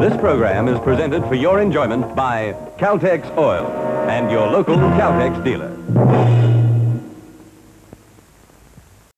This program is presented for your enjoyment by Caltex Oil and your local Caltex dealer.